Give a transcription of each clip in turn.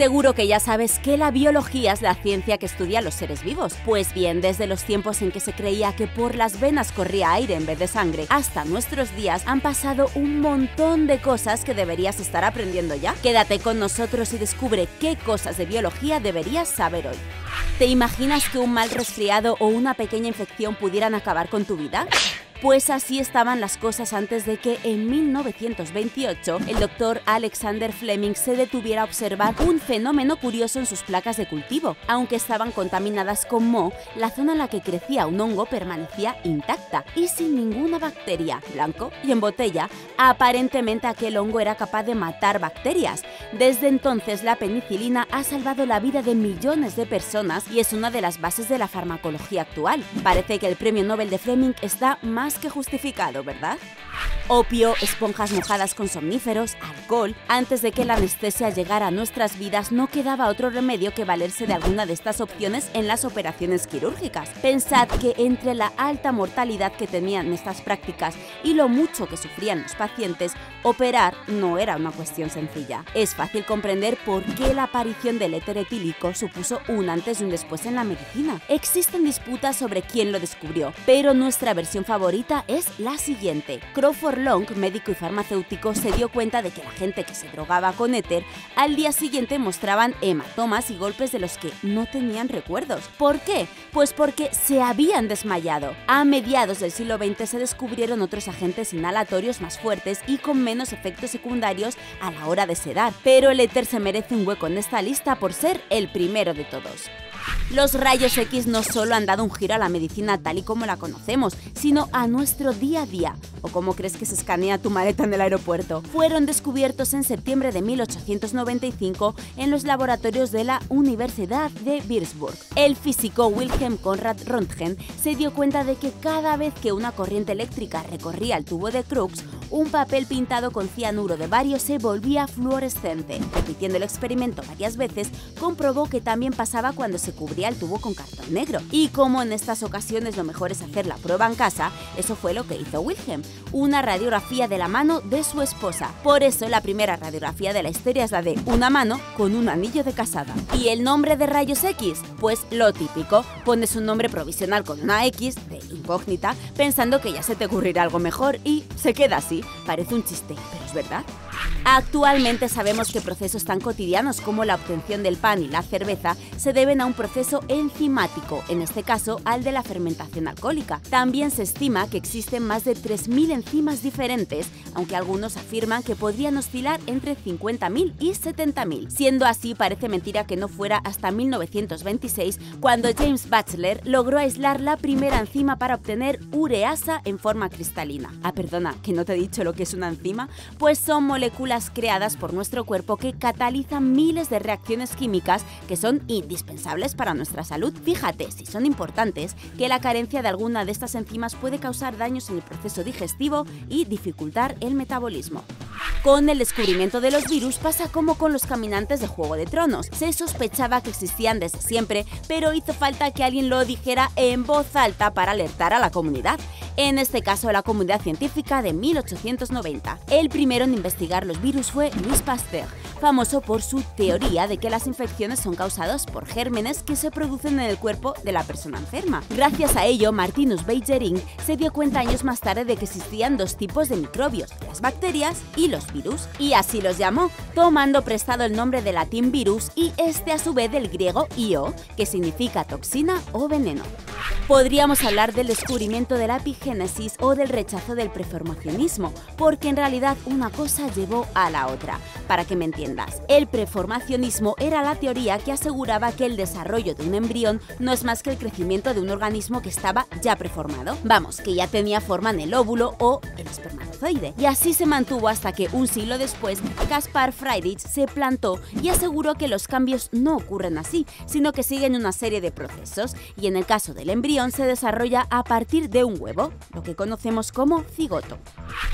Seguro que ya sabes que la biología es la ciencia que estudia los seres vivos. Pues bien, desde los tiempos en que se creía que por las venas corría aire en vez de sangre hasta nuestros días han pasado un montón de cosas que deberías estar aprendiendo ya. Quédate con nosotros y descubre qué cosas de biología deberías saber hoy. ¿Te imaginas que un mal resfriado o una pequeña infección pudieran acabar con tu vida? Pues así estaban las cosas antes de que en 1928 el doctor Alexander Fleming se detuviera a observar un fenómeno curioso en sus placas de cultivo. Aunque estaban contaminadas con moho, la zona en la que crecía un hongo permanecía intacta y sin ninguna bacteria, blanco y en botella. Aparentemente aquel hongo era capaz de matar bacterias. Desde entonces la penicilina ha salvado la vida de millones de personas y es una de las bases de la farmacología actual. Parece que el premio Nobel de Fleming está más que justificado, ¿verdad? Opio, esponjas mojadas con somníferos, alcohol. Antes de que la anestesia llegara a nuestras vidas, no quedaba otro remedio que valerse de alguna de estas opciones en las operaciones quirúrgicas. Pensad que entre la alta mortalidad que tenían estas prácticas y lo mucho que sufrían los pacientes, operar no era una cuestión sencilla. Es fácil comprender por qué la aparición del éter etílico supuso un antes y un después en la medicina. Existen disputas sobre quién lo descubrió, pero nuestra versión favorita es la siguiente. Crawford Long, médico y farmacéutico, se dio cuenta de que la gente que se drogaba con éter al día siguiente mostraban hematomas y golpes de los que no tenían recuerdos. ¿Por qué? Pues porque se habían desmayado. A mediados del siglo XX se descubrieron otros agentes inhalatorios más fuertes y con menos efectos secundarios a la hora de sedar, pero el éter se merece un hueco en esta lista por ser el primero de todos. Los rayos X no solo han dado un giro a la medicina tal y como la conocemos, sino a nuestro día a día, o como crees que se escanea tu maleta en el aeropuerto. Fueron descubiertos en septiembre de 1895 en los laboratorios de la Universidad de Würzburg. El físico Wilhelm Conrad Röntgen se dio cuenta de que cada vez que una corriente eléctrica recorría el tubo de Crookes, un papel pintado con cianuro de bario se volvía fluorescente. Repitiendo el experimento varias veces, comprobó que también pasaba cuando se cubría el tubo con cartón negro. Y como en estas ocasiones lo mejor es hacer la prueba en casa, eso fue lo que hizo Wilhelm, una radiografía de la mano de su esposa. Por eso la primera radiografía de la historia es la de una mano con un anillo de casada. ¿Y el nombre de rayos X? Pues lo típico, pones un nombre provisional con una X de incógnita pensando que ya se te ocurrirá algo mejor y se queda así parece un chiste, pero es verdad. Actualmente sabemos que procesos tan cotidianos como la obtención del pan y la cerveza se deben a un proceso enzimático, en este caso al de la fermentación alcohólica. También se estima que existen más de 3.000 enzimas diferentes, aunque algunos afirman que podrían oscilar entre 50.000 y 70.000. Siendo así, parece mentira que no fuera hasta 1926 cuando James Batchelor logró aislar la primera enzima para obtener ureasa en forma cristalina. Ah, perdona, que no te he dicho lo que es una enzima, pues son moléculas creadas por nuestro cuerpo que catalizan miles de reacciones químicas que son indispensables para nuestra salud. Fíjate, si son importantes, que la carencia de alguna de estas enzimas puede causar daños en el proceso digestivo y dificultar el metabolismo. Con el descubrimiento de los virus pasa como con los caminantes de Juego de Tronos. Se sospechaba que existían desde siempre, pero hizo falta que alguien lo dijera en voz alta para alertar a la comunidad. En este caso, la comunidad científica de 1890. El primero en investigar los virus fue Louis Pasteur, famoso por su teoría de que las infecciones son causadas por gérmenes que se producen en el cuerpo de la persona enferma. Gracias a ello, Martinus Beijering se dio cuenta años más tarde de que existían dos tipos de microbios, las bacterias y los virus, y así los llamó, tomando prestado el nombre del latín virus y este a su vez del griego io, que significa toxina o veneno. Podríamos hablar del descubrimiento de la epigénesis o del rechazo del preformacionismo, porque en realidad una cosa llevó a la otra. Para que me entiendas, el preformacionismo era la teoría que aseguraba que el desarrollo de un embrión no es más que el crecimiento de un organismo que estaba ya preformado. Vamos, que ya tenía forma en el óvulo o el espermatozoide. Y así se mantuvo hasta que un siglo después Caspar Friedrich se plantó y aseguró que los cambios no ocurren así, sino que siguen una serie de procesos y en el caso del embrión se desarrolla a partir de un huevo, lo que conocemos como cigoto.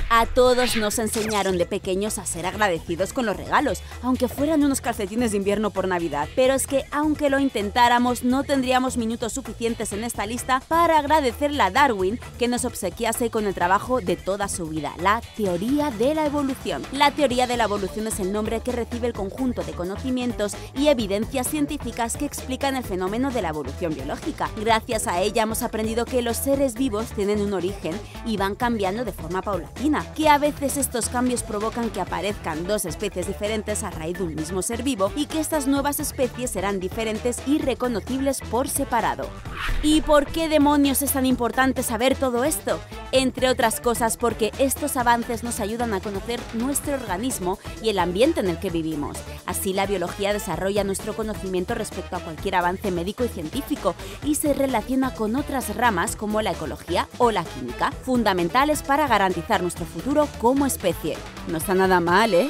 A todos nos enseñaron de pequeños a ser agradecidos con los regalos, aunque fueran unos calcetines de invierno por Navidad. Pero es que aunque lo intentáramos, no tendríamos minutos suficientes en esta lista para agradecerle a Darwin que nos obsequiase con el trabajo de toda su vida, la teoría de la evolución. La teoría de la evolución es el nombre que recibe el conjunto de conocimientos y evidencias científicas que explican el fenómeno de la evolución biológica. Gracias a ella hemos aprendido que los seres vivos tienen un origen y van cambiando de forma paulatina, que a veces estos cambios provocan que aparezcan dos diferentes a raíz de un mismo ser vivo y que estas nuevas especies serán diferentes y reconocibles por separado. ¿Y por qué demonios es tan importante saber todo esto? Entre otras cosas porque estos avances nos ayudan a conocer nuestro organismo y el ambiente en el que vivimos. Así la biología desarrolla nuestro conocimiento respecto a cualquier avance médico y científico y se relaciona con otras ramas como la ecología o la química, fundamentales para garantizar nuestro futuro como especie. No está nada mal, ¿eh?